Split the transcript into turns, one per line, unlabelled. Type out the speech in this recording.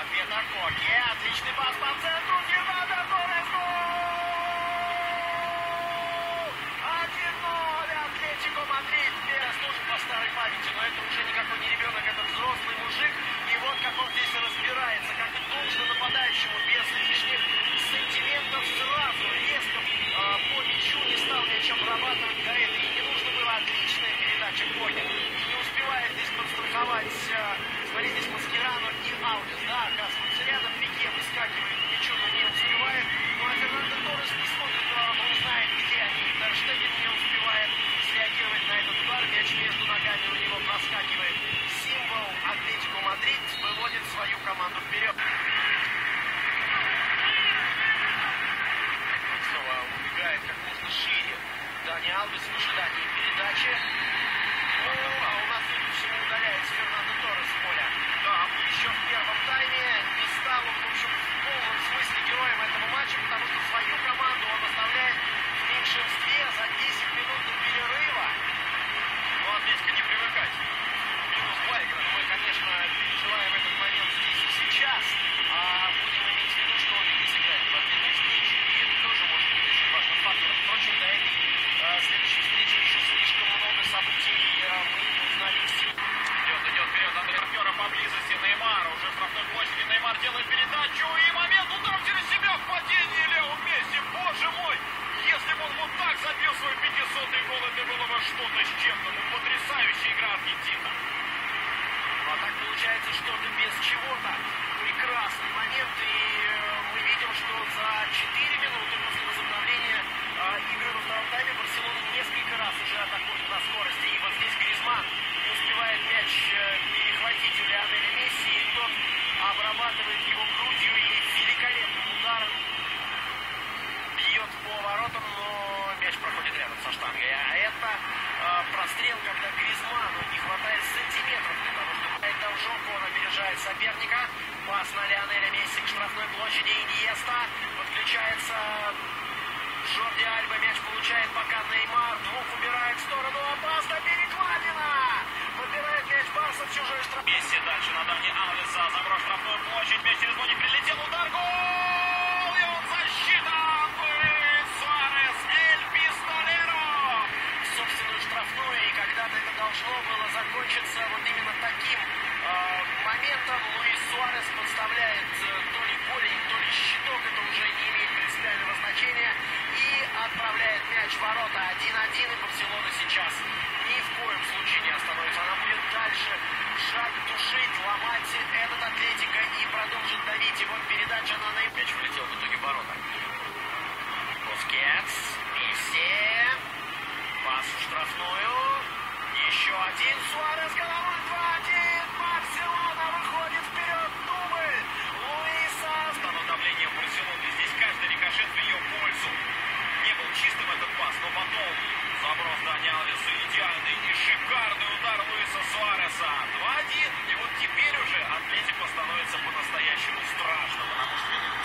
ответа Коки. Отличный пас по центру. Фернандо Торрес. Гол! 1-0. Атлетико Мадрид. Перес тоже по старой памяти, но это уже никакой не ребенок, это взрослый мужик. И вот как он здесь разбирается, как и должно нападающему, без лишних сантиментов сразу, резко а, по мячу не стал мяч обрабатывать этого. И не нужно было отличная передача. И не успевает здесь подстраховать, а, смотри, здесь Маскерано и Аудис, да, оказывается, рядом Пике выскакивает к мячу, но не успевает. Ну а Фернандо Торрес не смотрит, а он знает, где они. Тер Штеген не успевает среагировать на этот удар, мяч между ногами у него проскакивает. Символ Атлетико Мадрид выводит свою команду вперед. Снова убегает как можно шире. Дани Алвес в ожидании передачи. О, а у нас, судя по всему, удаляется Фернандо Торрес с поля. Да, еще в первом тайме не стал он, в общем, в полном смысле героем этого матча, потому что свою команду он оставляет в меньшинстве за 10 минут до перерыва. Ну, Атлетико не привыкать. Минус Байкер. Мы, конечно, переживаем этот момент здесь и сейчас, а будем иметь в виду, что он не сыграет в ответной встрече. И это тоже может быть очень важным фактором. Впрочем, до этой а, следующей встречи еще слишком много событий а, мы не узнали все.
Идет, идет вперед от партнера поблизости. Неймар уже в штрафной площади. Неймар делает передачу. И момент удар через себя в падении Лео Месси. Боже мой! Если бы он вот так забил свой 500-й гол, это было бы что-то с чем-то. Ну, потрясающая игра Аргентины.
Ну, а так получается что-то без чего-то. Прекрасный момент, и э, мы видим, что за 4 минуты после возобновления э, игры во втором тайме Барселона несколько раз уже атакует на скорости. И вот здесь Гризман не успевает мяч э, перехватить у Лионеля Месси, и тот обрабатывает его грудью и великолепным ударом бьет по воротам, но мяч проходит рядом со штангой. А это э, прострел, когда Гризману не хватает сантиметров для того, чтобы дать должок. Он опережает соперника. Пас на Лионеля Месси к штрафной площади. Иньеста подключается Жорди Альба. Мяч получает пока Неймар. Двух убирает в сторону. Опасно. Перекладина. В чужой штраф.
Месси дальше на Дани Алвеса. Заброс штрафную площадь. Мяч через ноги прилетел. Удар. Гол! И он защита! Суарес. Эль Пистолеро!
собственную штрафную, и когда-то это должно было закончиться вот именно таким э, моментом. Луис Суарес подставляет э, то ли голень, то ли щиток, это уже не имеет принципиального значения, и отправляет мяч в ворота 1-1, и Барселона сейчас ни в коем случае не остановится. И вот передача на Ней. Мяч влетел в итоге ворота. Бускетс, Месси, Пас в штрафную. Еще один. Суарес головой 2-1. Барселона выходит вперед. Дубль. Луиса.
Станут давлением Барселоны. Здесь каждый рикошет в ее пользу. Не был чистым этот пас, но потом заброс Дани Алвеса идеальный и шикарный удар Луиса Суареса. 2-1. Атлетико становится по-настоящему страшно, потому что